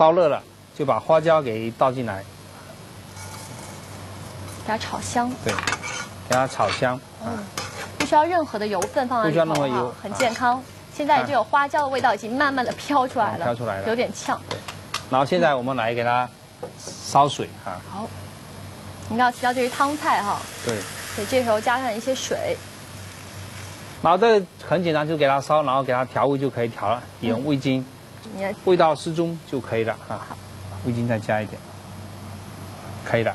烧热了，就把花椒给倒进来，给它炒香。对，给它炒香。嗯，不需要任何的油分放在里头，不需要任何油很健康。现在这个花椒的味道已经慢慢的飘出来了，飘出来了，有点呛。然后现在我们来给它烧水哈。好，你刚刚提到这是汤菜哈。对。所以这时候加上一些水。然后这个很简单，就给它烧，然后给它调味就可以调了，点味精，味道适中就可以了哈。味精再加一点，可以了。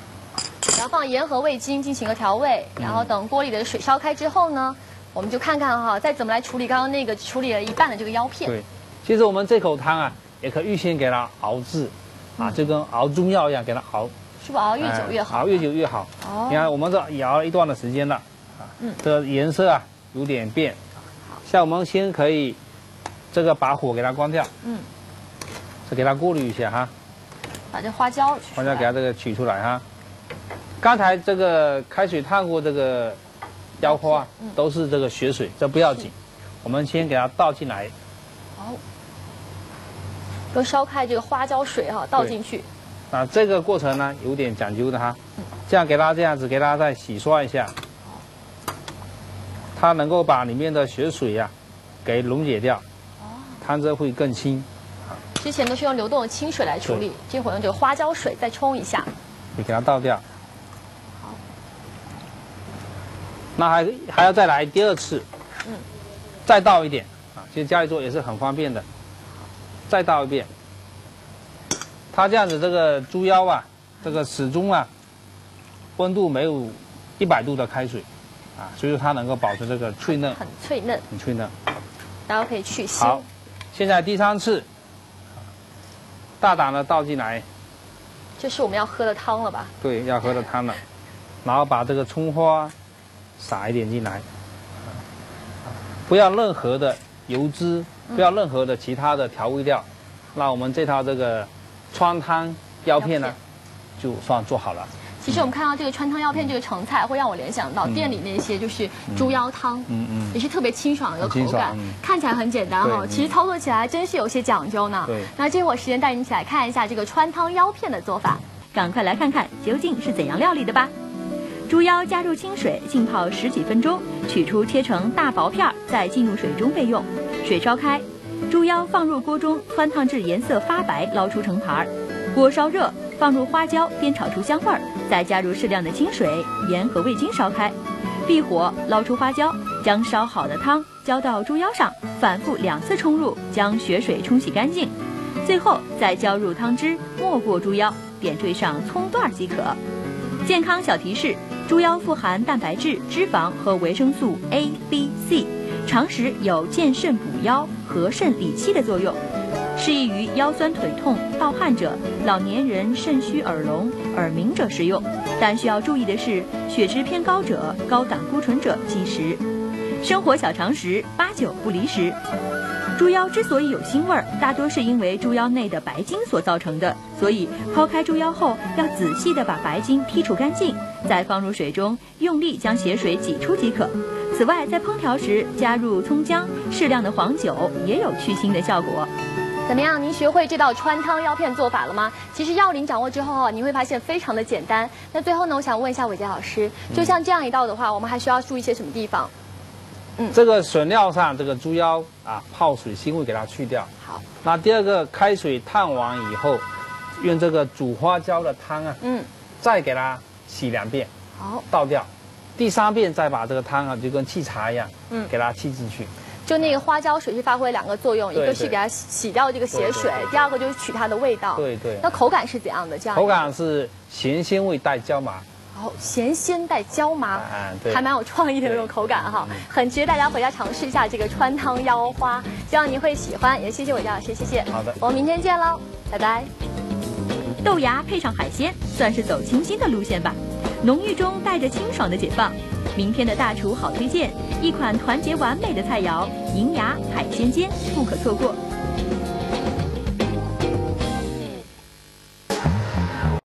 然后放盐和味精进行个调味，然后等锅里的水烧开之后呢，我们就看看哈，再怎么来处理刚刚那个处理了一半的这个腰片。对，其实我们这口汤啊，也可以预先给它熬制，啊，就跟熬中药一样，给它熬。是不熬越久越好？熬越久越好。哦。你看，我们这也熬了一段的时间了，啊，嗯，这颜色啊。有点变，像我们先可以这个把火给它关掉，嗯，再给它过滤一下哈，把这花椒花椒给它这个取出来哈。刚才这个开水烫过这个腰花都是这个血水，这不要紧，我们先给它倒进来。好，都烧开这个花椒水哈，倒进去。啊，这个过程呢有点讲究的哈，这样给它这样子给它再洗刷一下。它能够把里面的血水呀，给溶解掉，汤汁会更清。之前都是用流动的清水来处理，这会用这个花椒水再冲一下。你给它倒掉。好。那还还要再来第二次。嗯。再倒一点啊，其实家里做也是很方便的。再倒一遍。它这样子，这个猪腰啊，这个始终啊，温度没有一百度的开水。啊，所以说它能够保持这个脆嫩，很脆嫩，很脆嫩。然后可以去腥。好，现在第三次，大胆的倒进来。这是我们要喝的汤了吧？对，要喝的汤了。然后把这个葱花撒一点进来，不要任何的油脂，不要任何的其他的调味料，那我们这套这个川汤腰片呢，就算做好了。其实我们看到这个川汤药片这个成菜，会让我联想到店里那些就是猪腰汤，嗯嗯，也是特别清爽的一个口感，看起来很简单哈，其实操作起来真是有些讲究呢。对，那这会儿时间带你一起来看一下这个川汤腰片的做法，赶快来看看究竟是怎样料理的吧。猪腰加入清水浸泡十几分钟，取出切成大薄片，再浸入水中备用。水烧开，猪腰放入锅中汆烫至颜色发白，捞出盛盘儿。锅烧热。放入花椒，煸炒出香味儿，再加入适量的清水、盐和味精烧开，避火，捞出花椒，将烧好的汤浇到猪腰上，反复两次冲入，将血水冲洗干净，最后再浇入汤汁，没过猪腰，点缀上葱段即可。健康小提示：猪腰富含蛋白质、脂肪和维生素 A、B、C，常食有健肾补腰、和肾理气的作用。适宜于腰酸腿痛、盗汗者、老年人肾虚耳聋、耳鸣者食用，但需要注意的是，血脂偏高者、高胆固醇者忌食。生活小常识，八九不离十。猪腰之所以有腥味儿，大多是因为猪腰内的白筋所造成的，所以抛开猪腰后，要仔细的把白筋剔除干净，再放入水中，用力将血水挤出即可。此外，在烹调时加入葱姜、适量的黄酒，也有去腥的效果。怎么样？您学会这道川汤腰片做法了吗？其实要领掌握之后，你会发现非常的简单。那最后呢，我想问一下伟杰老师，就像这样一道的话，我们还需要注意些什么地方？嗯，这个笋料上这个猪腰啊，泡水腥味给它去掉。好。那第二个，开水烫完以后，用这个煮花椒的汤啊，嗯，再给它洗两遍。好。倒掉，第三遍再把这个汤啊，就跟沏茶一样，嗯，给它沏进去。就那个花椒水是发挥两个作用，一个是给它洗掉这个血水，第二个就是取它的味道。对对。那口感是怎样的？这样。口感是咸鲜味带椒麻。哦，咸鲜带椒麻，嗯，对，还蛮有创意的那种口感哈，很值得大家回家尝试一下这个川汤腰花，希望您会喜欢，也谢谢伟佳老师，谢谢。好的，我们明天见喽，拜拜。豆芽配上海鲜，算是走清新的路线吧，浓郁中带着清爽的解放。明天的大厨好推荐，一款团结完美的菜肴——银芽海鲜煎，不可错过。